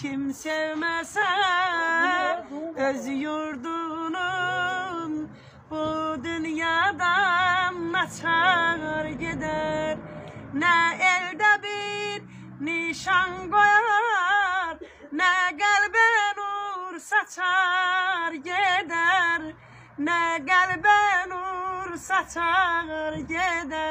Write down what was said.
Kim sevmese öz yurdunun bu dünyadan açar gider. Ne elde bir nişan koyar, ne kalbe nur saçar gider. Ne kalbe nur saçar gider.